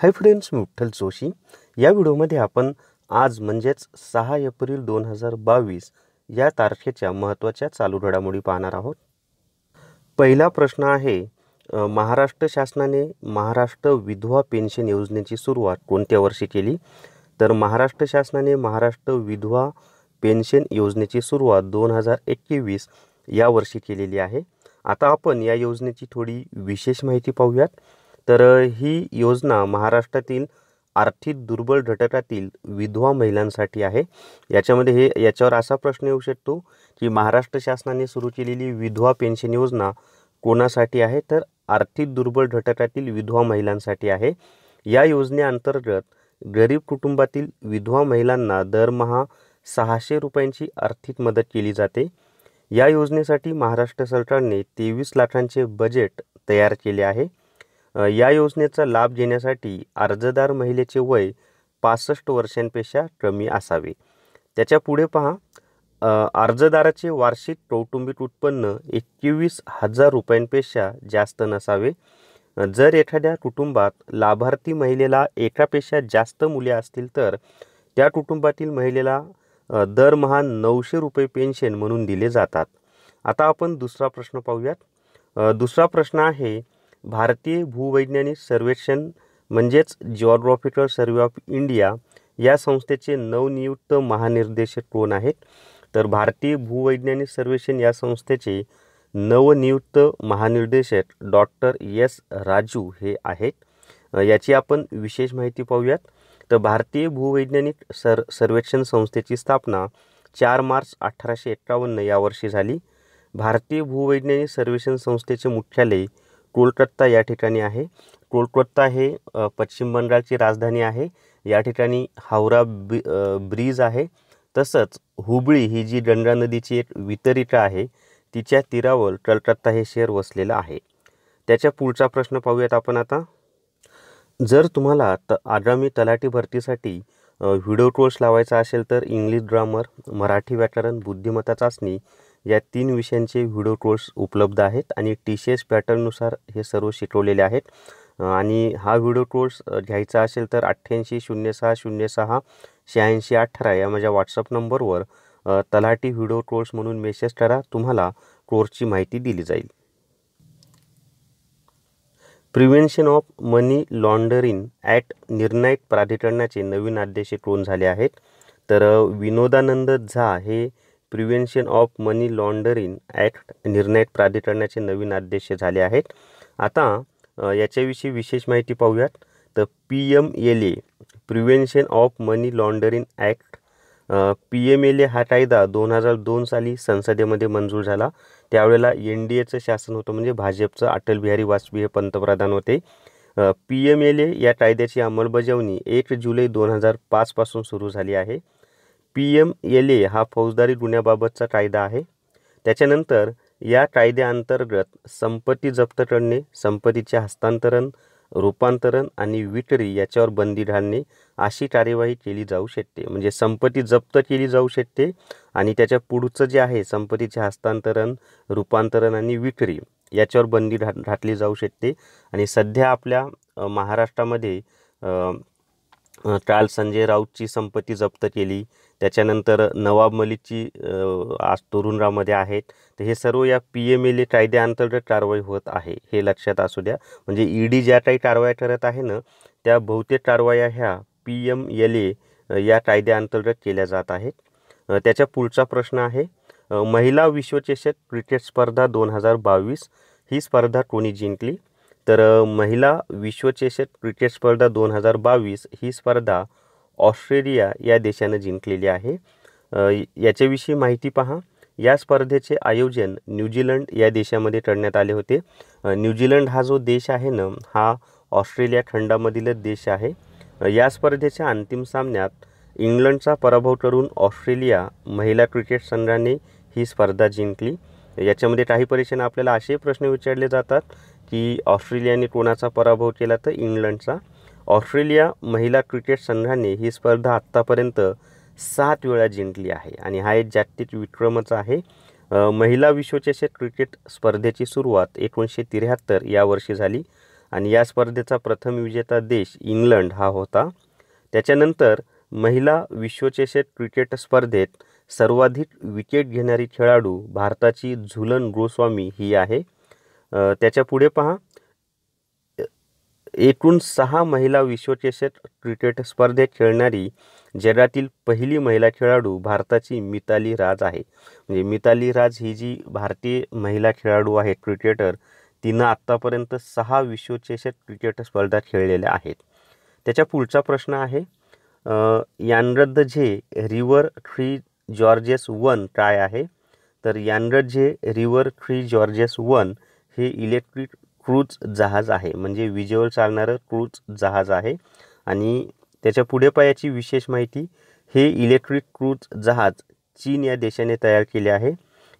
हाय friends मी विठ्ठल जोशी या व्हिडिओमध्ये आपण आज म्हणजेच सहा एप्रिल दोन हजार बावीस या तारखेच्या महत्त्वाच्या चालू घडामोडी पाहणार आहोत. पहिला प्रश्न आहे महाराष्ट्र शासनाने महाराष्ट्र विधवा पेन्शन योजनेची सुरुवात कोणत्या वर्षी केली? तर महाराष्ट्र शासनाने महाराष्ट्र विधवा पेन्शन योजनेची सुरुवात दोन हजार एकवीस या वर्षी केलेली आहे. आता आपण या योजनेची थोडी विशेष माहिती पाहूयात. तर ही योजना महाराष्ट्रातील आर्थिक दुर्बल घटकातील विधवा महिलांसाठी आहे. याच्यामध्ये हे याच्यावर असा प्रश्न येऊ शकतो की महाराष्ट्र शासनाने सुरू केलेली विधवा पेन्शन योजना कोणासाठी आहे? तर आर्थिक दुर्बल घटकातील विधवा महिलांसाठी आहे. या योजनेअंतर्गत गरीब कुटुंबातील विधवा महिलांना दरमहा सहाशे रुपयांची आर्थिक मदत केली जाते. या योजनेसाठी महाराष्ट्र सरकारने तेवीस लाखांचे बजेट तयार केले आहे. या योजनेचा लाभ घेण्यासाठी अर्जदार महिलेचे वय पासष्ट वर्षांपेक्षा कमी असावे. त्याच्या पुढे पहा. अर्जदाराचे वार्षिक कौटुंबिक उत्पन्न एकवीस हजार रुपयांपेक्षा जास्त नसावे. जर एखाद्या कुटुंबात लाभार्थी महिलेला एकापेक्षा जास्त मुले असतील तर त्या कुटुंबातील महिलेला दरमहा नऊशे रुपये पेन्शन म्हणून दिले जातात. आता आपण दुसरा प्रश्न पाहूयात. दुसरा प्रश्न आहे भारतीय भूवैज्ञानिक सर्वेक्षण म्हणजेच जिओग्राफिकल सर्वे ऑफ इंडिया या संस्थेचे नवनियुक्त महानिर्देशक कोण आहेत? तर भारतीय भूवैज्ञानिक सर्वेक्षण या संस्थेचे नवनियुक्त महानिर्देशक डॉक्टर एस राजू हे आहेत. याची आपण विशेष माहिती पाहूयात. तर भारतीय भूवैज्ञानिक सर सर्वेक्षण संस्थेची स्थापना चार मार्च अठराशे एक्कावन्न या वर्षी झाली. भारतीय भूवैज्ञानिक सर्वेक्षण संस्थेचे मुख्यालय कोलकत्ता या ठिकाणी आहे. कोलकत्ता हे पश्चिम बंगालची राजधानी आहे. या ठिकाणी हावरा बि ब्रिज आहे. तसंच हुबळी ही जी गंगा नदीची एक वितरिका आहे तिच्या तीरावर कलकत्ता हे शहर वसलेलं आहे. त्याच्या पुढचा प्रश्न पाहूयात आपण आता. जर तुम्हाला त आगामी तलाठी भरतीसाठी व्हिडिओ कोर्स लावायचा असेल तर इंग्लिश ग्रामर मराठी व्याकरण बुद्धिमत्ता चाचणी या तीन विषयांचे व्हिडिओ कोर्स उपलब्ध आहेत आणि टी सी एस पॅटर्ननुसार हे सर्व शिकवलेले आहेत. आणि हा व्हिडिओ कोर्स घ्यायचा असेल तर अठ्ठ्याऐंशी शून्य सहा शून्य सहा शहाऐंशी अठरा या माझ्या व्हॉट्सअप नंबरवर तलाठी व्हिडिओ कोर्स म्हणून मेसेज करा. तुम्हाला कोर्सची माहिती दिली जाईल. Prevention of money laundering act निर्णायक प्राधिकरणाचे नवीन अध्यक्ष कोण झाले आहेत. तर विनोदानंद झा हे prevention of money laundering act निर्णायक प्राधिकरणाचे नवीन अध्यक्ष झाले आहेत. आता याच्याविषयी विशेष माहिती पाहूयात. तर P M L A prevention of money laundering act P M L A हा कायदा दोन हजार दोन साली संसदेमध्ये मंजूर झाला. त्यावेळेला एन डी एचं शासन होतं म्हणजे भाजपचं अटल बिहारी वाजपेयी हे पंतप्रधान होते. पी एम एल ए या कायद्याची अंमलबजावणी एक जुलै दोन हजार पाचपासून सुरू झाली आहे. पी एम एल ए हा फौजदारी गुन्ह्याबाबतचा कायदा आहे. त्याच्यानंतर या कायद्याअंतर्गत संपत्ती जप्त करणे संपत्तीचे हस्तांतरण रूपांतरण आणि विक्री याच्यावर बंदी घालणे अशी कार्यवाही केली जाऊ शकते. म्हणजे संपत्ती जप्त केली जाऊ शकते आणि त्याच्या पुढचं जे आहे संपत्तीचे हस्तांतरण रूपांतरण आणि विक्री याच्यावर बंदी घा घातली जाऊ शकते. आणि सध्या आपल्या महाराष्ट्रामध्ये काल संजय राऊतची संपत्ती जप्त केली. त्याच्यानंतर नवाब मलिकची आज तुरुंगामध्ये आहेत. तर हे सर्व या पी एम एल ए कायद्याअंतर्गत कारवाई होत आहे हे लक्षात असू द्या. म्हणजे ई डी ज्या काही कारवाया करत आहे ना त्या बहुतेक कारवाया ह्या पी एम एल ए या कायद्याअंतर्गत केल्या जात आहेत. त्याच्या पुढचा प्रश्न आहे महिला विश्वचषक क्रिकेट स्पर्धा दोन हजार बावीस ही स्पर्धा कोणी जिंकली? तर महिला विश्वचषक क्रिकेट स्पर्धा दोन हजार बावीस ही स्पर्धा ऑस्ट्रेलिया या देशानं जिंकलेली आहे. याच्याविषयी माहिती पहा. या स्पर्धेचे आयोजन न्यूझीलंड या देशामध्ये करण्यात आले होते. न्यूझीलंड हा जो देश आहे ना हा ऑस्ट्रेलिया खंडामधीलच देश आहे. या स्पर्धेच्या अंतिम सामन्यात इंग्लंडचा पराभव करून ऑस्ट्रेलिया महिला क्रिकेट संघाने ही स्पर्धा जिंकली. याच्यामध्ये काही परीक्षेने आपल्याला असे प्रश्न विचारले जातात की ऑस्ट्रेलियाने कोणाचा पराभव केला तर इंग्लंडचा. ऑस्ट्रेलिया महिला क्रिकेट संघाने ही स्पर्धा आत्तापर्यंत सात वेळा जिंकली आहे आणि हा एक जागतिक विक्रमच आहे. महिला विश्वचषक क्रिकेट स्पर्धेची सुरुवात एकोणीसशे त्र्याहत्तर या वर्षी झाली आणि या स्पर्धेचा प्रथम विजेता देश इंग्लंड हा होता. त्याच्यानंतर महिला विश्वचषक क्रिकेट स्पर्धेत सर्वाधिक विकेट घेणारी खेळाडू भारताची झुलन गोस्वामी ही आहे. त्याच्या पुढे पहा. एकूण सहा महिला विश्वचषक क्रिकेट स्पर्धेत खेळणारी जगातील पहिली महिला खेळाडू भारताची मिताली राज आहे. म्हणजे मिताली राज ही जी भारतीय महिला खेळाडू आहे क्रिकेटर तिनं आत्तापर्यंत सहा विश्वचषक क्रिकेट स्पर्धा खेळलेल्या आहेत. त्याच्या पुढचा प्रश्न आहे यानरद्द झे रिवर थ्री जॉर्जेस वन काय आहे? तर Yangtze River Three Gorges One हे इलेक्ट्रिक क्रूज जहाज आहे. म्हणजे विजेवर चालणारं क्रूज जहाज आहे. आणि त्याच्या पुढे पायाची विशेष माहिती हे इलेक्ट्रिक क्रूज जहाज चीन या देशाने तयार केले आहे.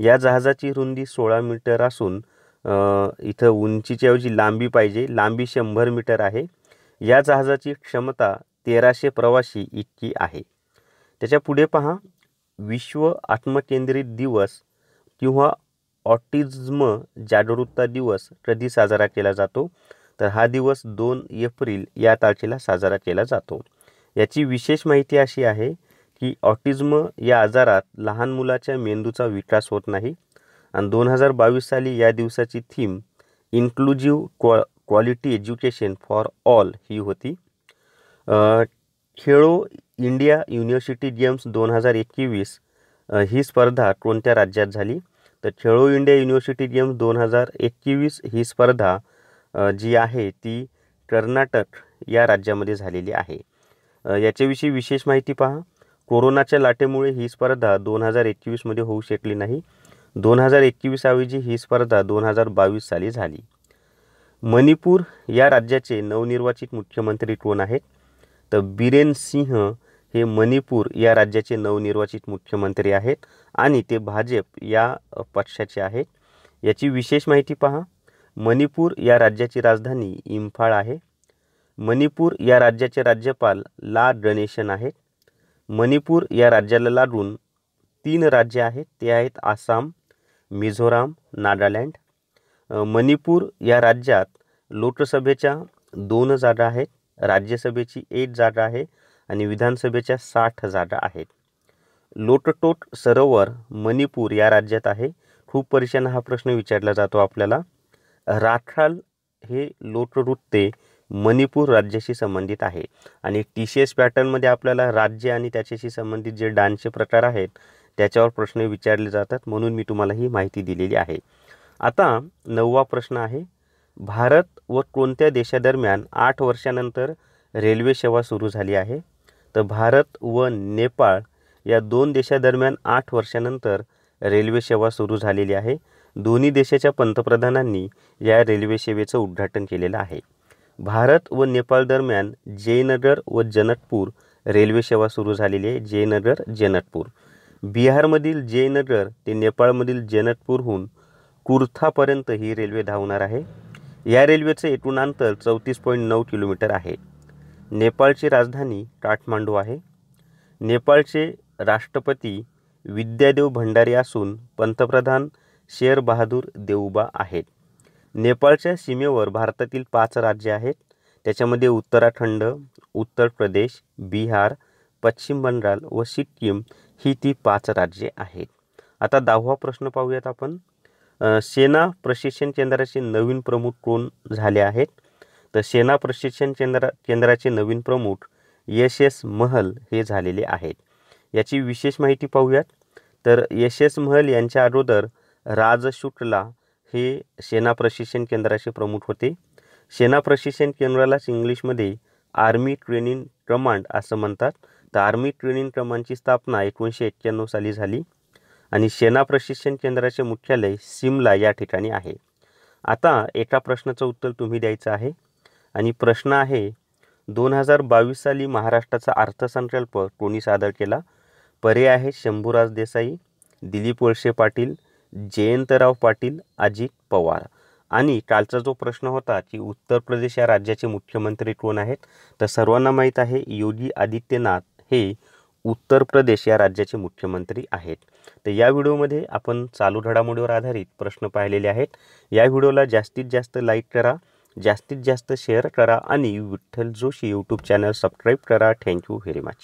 या जहाजाची रुंदी सोळा मीटर असून इथं उंचीच्या ऐवजी लांबी पाहिजे. लांबी शंभर मीटर आहे. या जहाजाची क्षमता तेराशे प्रवासी इतकी आहे. त्याच्या पुढे पहा विश्व आत्मकेंद्रित दिवस किंवा ऑटिझम जागरूकता दिवस कधी साजरा केला जातो? तर हा दिवस दोन एप्रिल या तारखेला साजरा केला जातो. याची विशेष माहिती अशी आहे की ऑटिझम या आजारात लहान मुलाच्या मेंदूचा विकास होत नाही. आणि दोन हजार बावीस साली या दिवसाची थीम इन्क्लुझिव्ह क्वा क्वालिटी एज्युकेशन फॉर ऑल ही होती. खेळो इंडिया युनिव्हर्सिटी गेम्स दोन हजार एकवीस ही स्पर्धा कोणत्या राज्यात झाली? तर खेळो इंडिया युनिव्हर्सिटी गेम्स दोन हजार एकवीस ही स्पर्धा जी आहे ती कर्नाटक या राज्यामध्ये झालेली आहे. याच्याविषयी विशेष माहिती पहा. कोरोनाच्या लाटेमुळे ही स्पर्धा दोन हजार एकवीसमध्ये होऊ शकली नाही. दोन हजार एकवीसऐवजी ही स्पर्धा दोन हजार बावीस साली झाली. मणिपूर या राज्याचे नवनिर्वाचित मुख्यमंत्री कोण आहेत? तर बिरेन सिंह हे मणिपूर या राज्याचे नवनिर्वाचित मुख्यमंत्री आहेत आणि ते भाजप या पक्षाचे आहेत. याची विशेष माहिती पहा. मणिपूर या राज्याची राजधानी इम्फाळ आहे. मणिपूर या राज्याचे राज्यपाल ला गणेशन आहेत. मणिपूर या राज्याला लागून तीन राज्य आहेत. ते आहेत आसाम मिझोराम नागालँड. मणिपूर या राज्यात लोकसभेच्या दोन जागा आहेत. राज्यसभेची एक जागा आहे. आणि विधानसभेच्या साठ जागा आहेत. लोटटोट सरोवर मणिपूर या राज्यात आहे. खूप परीक्षांना हा प्रश्न विचारला जातो आपल्याला. राखाल हे लोटरुत्ते मणिपूर राज्याशी संबंधित आहे. आणि टी सी एस पॅटर्नमध्ये आपल्याला राज्य आणि त्याच्याशी संबंधित जे डान्सचे प्रकार आहेत त्याच्यावर प्रश्न विचारले जातात. म्हणून मी तुम्हाला ही माहिती दिलेली आहे. आता नववा प्रश्न आहे. भारत व कोणत्या देशादरम्यान आठ वर्षानंतर रेल्वे सेवा सुरू झाली आहे? तर भारत व नेपाळ या दोन देशादरम्यान आठ वर्षानंतर रेल्वे सेवा सुरू झालेली आहे. दोन्ही देशाच्या पंतप्रधानांनी या रेल्वे सेवेचं उद्घाटन केलेलं आहे. भारत व नेपाळ दरम्यान जयनगर व जनकपूर रेल्वे सेवा सुरू झालेली आहे. जयनगर जनकपूर. बिहारमधील जयनगर ते नेपाळमधील जनकपूरहून कुर्थापर्यंत ही रेल्वे धावणार आहे. या रेल्वेचं एकूण अंतर चौतीस पॉईंट नऊ किलोमीटर आहे. नेपाळची राजधानी काठमांडू आहे. नेपाळचे राष्ट्रपती विद्यादेव भंडारी असून पंतप्रधान शेर बहादूर देऊबा आहेत. नेपाळच्या सीमेवर भारतातील पाच राज्ये आहेत. त्याच्यामध्ये उत्तराखंड उत्तर प्रदेश बिहार पश्चिम बंगाल व सिक्कीम ही ती पाच राज्ये आहेत. आता दहावा प्रश्न पाहूयात आपण. सेना प्रशिक्षण केंद्राचे नवीन प्रमुख कोण झाले आहेत? तर सेना प्रशिक्षण केंद्रा केंद्राचे नवीन प्रमुख यश एस महल हे झालेले आहेत. याची विशेष माहिती पाहूयात. तर यश एस महल यांच्या अगोदर राज शुक्ला हे सेना प्रशिक्षण केंद्राचे प्रमुख होते. सेना प्रशिक्षण केंद्रालाच इंग्लिशमध्ये आर्मी ट्रेनिंग कमांड असं म्हणतात. तर आर्मी ट्रेनिंग कमांडची स्थापना एकोणीसशे एक्क्याण्णव साली झाली आणि सेना प्रशिक्षण केंद्राचे मुख्यालय सिमला या ठिकाणी आहे. आता एका प्रश्नाचं उत्तर तुम्ही द्यायचं आहे. आणि प्रश्न आहे दोन हजार बावीस साली महाराष्ट्राचा अर्थसंकल्प कोणी सादर केला? पर्याय आहे शंभूराज देसाई दिलीप वळसे पाटील जयंतराव पाटील अजित पवार. आणि कालचा जो प्रश्न होता की उत्तर प्रदेश या राज्याचे मुख्यमंत्री कोण आहेत? तर सर्वांना माहीत आहे योगी आदित्यनाथ हे उत्तर प्रदेश या राज्याचे मुख्यमंत्री आहेत. तर या व्हिडिओमध्ये आपण चालू घडामोडीवर आधारित प्रश्न पाहिलेले आहेत. या व्हिडिओला जास्तीत जास्त लाईक करा. जास्तीत जास्त शेअर करा आणि Vitthal Joshi YouTube channel subscribe करा. Thank you very much